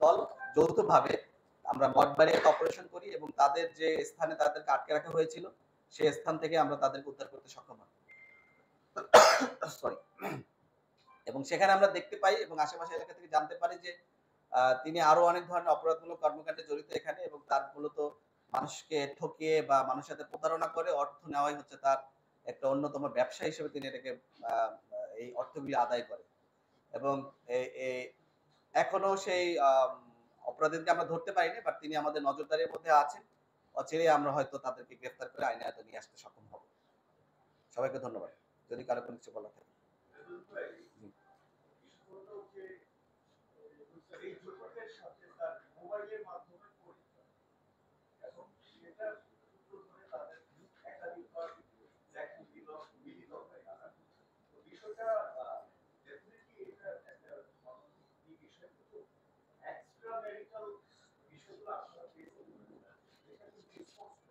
দল যৌথভাবে আমরা মঠবাড়িয়াতে অপারেশন করি এবং তাদের যে স্থানে তাদেরকে আটকে রাখা হয়েছিল সেই স্থান থেকে আমরা তাদেরকে উদ্ধার করতে সক্ষম হই। সরি এবং সেখানে আমরা দেখতে পাই এবং আশেপাশে এলাকা থেকে জানতে পারি যে তিনি আরও অনেক ধরনের অপরাধমূলক কর্মকাণ্ডে জড়িত এখানে এবং তার মূলত মানুষকে ঠকিয়ে বা মানুষের সাথে প্রতারণা করে অর্থ নেওয়াই হচ্ছে তার একটা অন্যতম ব্যবসা হিসেবে তিনি এটাকে এই অর্থগুলি আদায় করে। এবং এখনও সেই অপরাধীদেরকে আমরা ধরতে পারিনি বাট তিনি আমাদের নজরদারির মধ্যে আছেন। অচিরে আমরা হয়তো তাদেরকে গ্রেফতার করে আইনে আয়তে নিয়ে আসতে সক্ষম হব। সবাইকে ধন্যবাদ। যদি কারও কোনো কিছু বলা থাকে। এই যুবকের সাথে তার মোবাইলের মাধ্যমে পরিচয় এখন সেটা সূত্র ধরে তাদের একাধিকবার দেখা মিলিত মিলিত হয় তো বিষয়টা ডেফিনেটলি এটা একটা মনোনীত বিষয় কিন্তু এক্সট্রা মেডিকেল বিষয়গুলো আপনারা পেয়ে এটা কিন্তু স্পষ্ট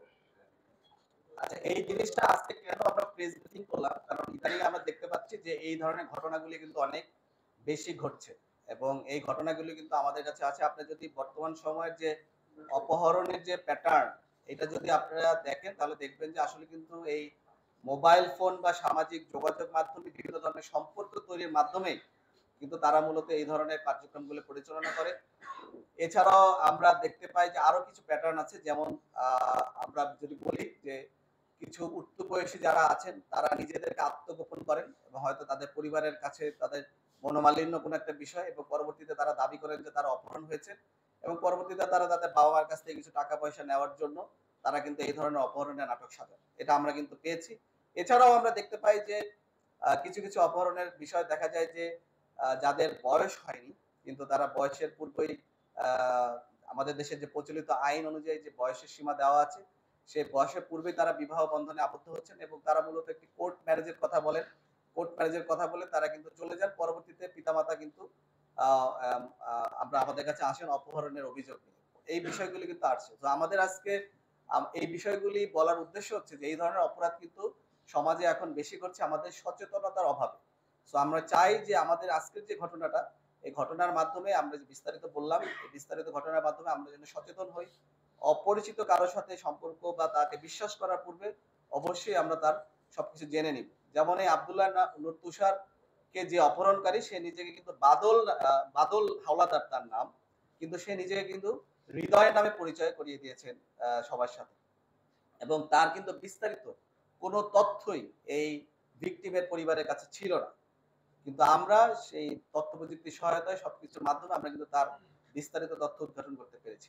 আচ্ছা এই জিনিসটা আজকে কেন আমরা প্রেস মিটিং করলাম? কারণ ইদানিং আমরা দেখতে পাচ্ছি যে এই ধরনের ঘটনাগুলি কিন্তু অনেক বেশি ঘটছে এবং এই ঘটনাগুলি কিন্তু আমাদের কাছে আছে। আপনি যদি বর্তমান সময়ের যে অপহরণের যে প্যাটার্ন এটা যদি আপনারা দেখেন, তাহলে দেখবেন যে আসলে কিন্তু এই মোবাইল ফোন বা সামাজিক যোগাযোগ মাধ্যমে, বিভিন্ন ধরনের সম্পর্ক তৈরির মাধ্যমে কিন্তু তারা মূলত এই ধরনের কার্যক্রমগুলো পরিচালনা করে। এছাড়াও আমরা দেখতে পাই যে আরও কিছু প্যাটার্ন আছে, যেমন আমরা যদি বলি যে কিছু উচ্চ বয়সী যারা আছেন, তারা নিজেদেরকে আত্মগোপন করেন এবং হয়তো তাদের পরিবারের কাছে তাদের মনোমালিন্য কোনো একটা বিষয় এবং পরবর্তীতে তারা দাবি করেন যে তারা অপহরণ হয়েছে এবং পরবর্তীতে তারা তাদের বাবা মার কাছ থেকে কিছু টাকা পয়সা নেওয়ার জন্য তারা কিন্তু এই ধরনের অপহরণের নাটক সাজান এটা আমরা কিন্তু পেয়েছি। এছাড়াও আমরা দেখতে পাই যে কিছু কিছু অপহরণের বিষয় দেখা যায় যে যাদের বয়স হয়নি, কিন্তু তারা বয়সের পূর্বেই আমাদের দেশের যে প্রচলিত আইন অনুযায়ী যে বয়সের সীমা দেওয়া আছে সেই বয়সের পূর্বেই তারা বিবাহ বন্ধনে আবদ্ধ হচ্ছেন এবং তারা মূলত একটি কোর্ট ম্যারেজের কথা বলেন। কোর্ট ম্যারেজের কথা বলে তারা কিন্তু চলে যান। পরবর্তীতে পিতামাতা কিন্তু আমরা আমাদের কাছে আসেন অপহরণের অভিযোগ নিয়ে। এই বিষয়গুলি কিন্তু আসছে। তো আমাদের আজকে এই বিষয়গুলি বলার উদ্দেশ্য হচ্ছে যে এই ধরনের অপরাধ কিন্তু সমাজে এখন বেশি করছে আমাদের সচেতনতার অভাবে। তো আমরা চাই যে আমাদের আজকের যে ঘটনাটা, এই ঘটনার মাধ্যমে আমরা যে বিস্তারিত বললাম বিস্তারিত ঘটনার মাধ্যমে আমরা যেন সচেতন হই। অপরিচিত কারোর সাথে সম্পর্ক বা তাকে বিশ্বাস করার পূর্বে অবশ্যই আমরা তার সবকিছু জেনে নিব। যেমন এই আবদুল্লাহ তুষার কে যে অপহরণকারী, সে নিজেকে কিন্তু বাদল বাদল হাওলাদার তার নাম, কিন্তু সে নিজেকে কিন্তু হৃদয় নামে পরিচয় করিয়ে দিয়েছেন সবার সাথে। এবং তার কিন্তু বিস্তারিত কোনো তথ্যই এই ভিকটিমের পরিবারের কাছে ছিল না। কিন্তু আমরা সেই তথ্য প্রযুক্তির সহায়তায় সবকিছুর মাধ্যমে আমরা কিন্তু তার বিস্তারিত তথ্য উদ্ঘাটন করতে পেরেছি।